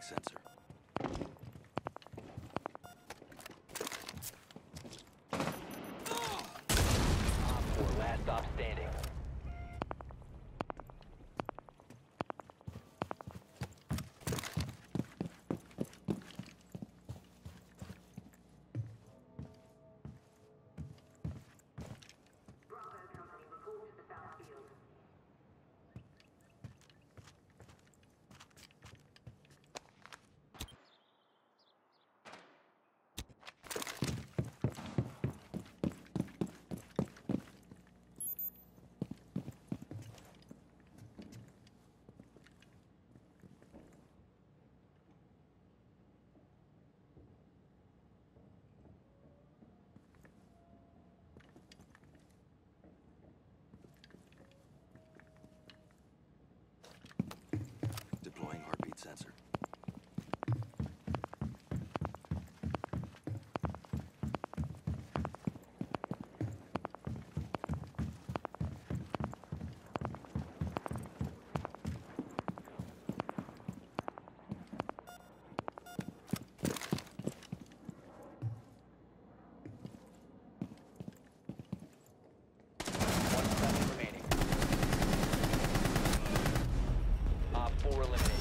sensor. four eliminated.